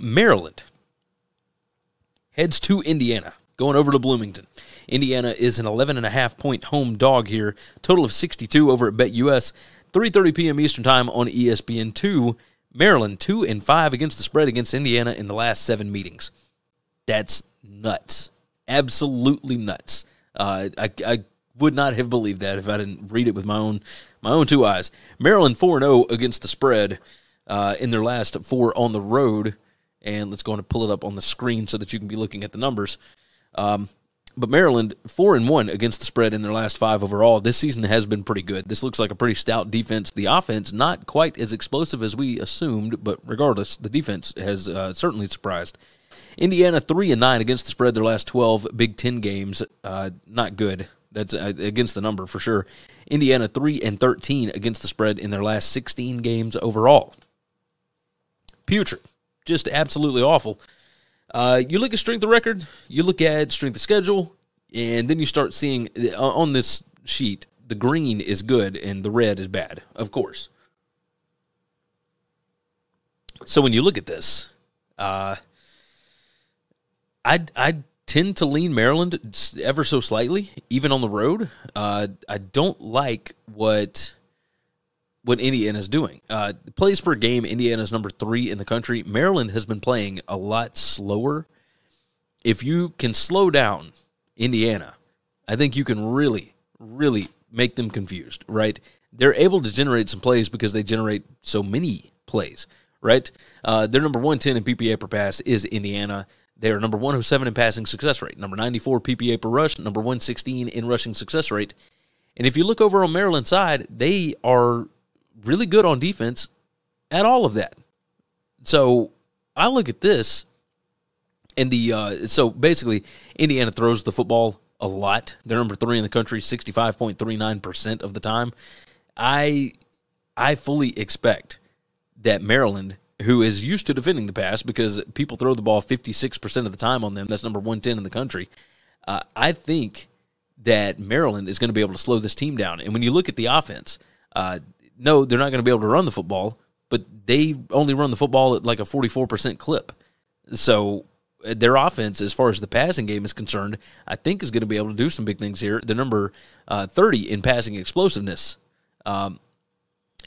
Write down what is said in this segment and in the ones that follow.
Maryland heads to Indiana, going over to Bloomington. Indiana is an 11.5 point home dog here, total of 62 over at BetUS. 3:30 p.m. Eastern Time on ESPN2. Maryland 2 and 5 against the spread against Indiana in the last 7 meetings. That's nuts. Absolutely nuts. Uh, I, I would not have believed that if I didn't read it with my own my own two eyes. Maryland 4 0 against the spread uh, in their last four on the road. And let's go and pull it up on the screen so that you can be looking at the numbers. Um, but Maryland four and one against the spread in their last five overall. This season has been pretty good. This looks like a pretty stout defense. The offense not quite as explosive as we assumed, but regardless, the defense has uh, certainly surprised. Indiana three and nine against the spread their last twelve Big Ten games. Uh, not good. That's uh, against the number for sure. Indiana three and thirteen against the spread in their last sixteen games overall. Putrid, just absolutely awful. Uh, you look at strength of record, you look at strength of schedule, and then you start seeing uh, on this sheet the green is good and the red is bad, of course. So when you look at this, uh, I I tend to lean Maryland ever so slightly, even on the road. Uh, I don't like what what Indiana's doing. Uh, plays per game, Indiana's number three in the country. Maryland has been playing a lot slower. If you can slow down Indiana, I think you can really, really make them confused, right? They're able to generate some plays because they generate so many plays, right? Uh, they're number 110 in PPA per pass is Indiana. They are number 107 in passing success rate, number 94 PPA per rush, number 116 in rushing success rate. And if you look over on Maryland's side, they are really good on defense at all of that. So I look at this, and the uh, so basically Indiana throws the football a lot. They're number three in the country, sixty five point three nine percent of the time. I I fully expect that Maryland, who is used to defending the pass because people throw the ball fifty six percent of the time on them, that's number one ten in the country. Uh, I think that Maryland is going to be able to slow this team down. And when you look at the offense, uh, no, they're not going to be able to run the football, but they only run the football at like a 44% clip. So uh, their offense, as far as the passing game is concerned, I think is going to be able to do some big things here. The number uh, 30 in passing explosiveness. Um,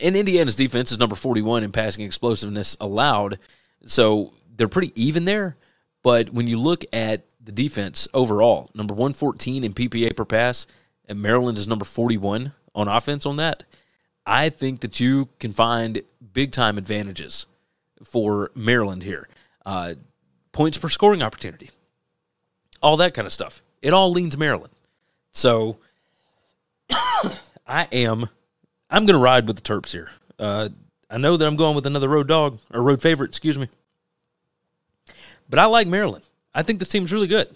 and Indiana's defense is number 41 in passing explosiveness allowed. So they're pretty even there. But when you look at the defense overall, number 114 in PPA per pass, and Maryland is number 41 on offense on that. I think that you can find big time advantages for Maryland here. Uh, points per scoring opportunity, all that kind of stuff. It all leans Maryland. So I am, I'm going to ride with the Terps here. Uh, I know that I'm going with another road dog or road favorite, excuse me. But I like Maryland. I think this team's really good.